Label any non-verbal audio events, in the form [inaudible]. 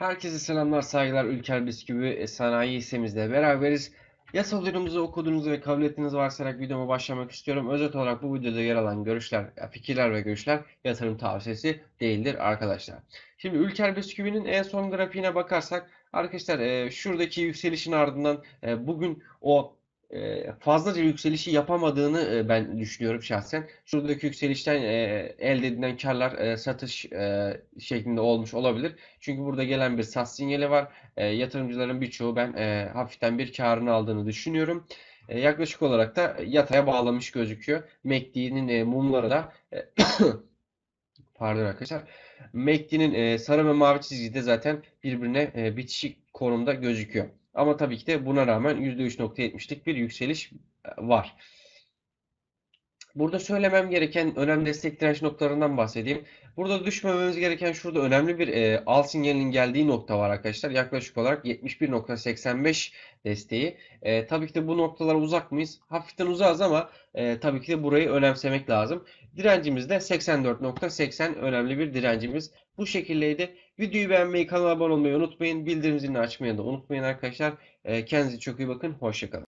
Herkese selamlar, saygılar. Ülker Bisküvi e, Sanayi hissemizle beraberiz. Yasal ürünümüzü okuduğunuzu ve kabul ettiğinizi varsayarak videoma başlamak istiyorum. Özet olarak bu videoda yer alan görüşler, fikirler ve görüşler yatırım tavsiyesi değildir arkadaşlar. Şimdi Ülker Bisküvi'nin en son grafiğine bakarsak arkadaşlar e, şuradaki yükselişin ardından e, bugün o fazlaca yükselişi yapamadığını e, ben düşünüyorum şahsen. Şuradaki yükselişten e, elde edilen karlar e, satış e, şeklinde olmuş olabilir. Çünkü burada gelen bir sat sinyali var. E, yatırımcıların birçoğu ben e, hafiften bir karını aldığını düşünüyorum. E, yaklaşık olarak da yataya bağlamış gözüküyor. MACD'nin e, mumları da e, [coughs] pardon arkadaşlar. MACD'nin e, sarı ve mavi çizgisi de zaten birbirine e, bitişik konumda gözüküyor. Ama tabii ki de buna rağmen %3.70'lik bir yükseliş e, var. Burada söylemem gereken önemli destek direnç noktalarından bahsedeyim. Burada düşmememiz gereken şurada önemli bir e, al sinyalinin geldiği nokta var arkadaşlar. Yaklaşık olarak 71.85 desteği. E, tabii ki de bu noktalara uzak mıyız? Hafiften uzağız ama e, tabii ki de burayı önemsemek lazım. Direncimiz de 84.80 önemli bir direncimiz. Bu şekildeydi. Videoyu beğenmeyi, kanala abone olmayı unutmayın. Bildirim zilini açmayı da unutmayın arkadaşlar. E, kendinize çok iyi bakın. Hoşçakalın.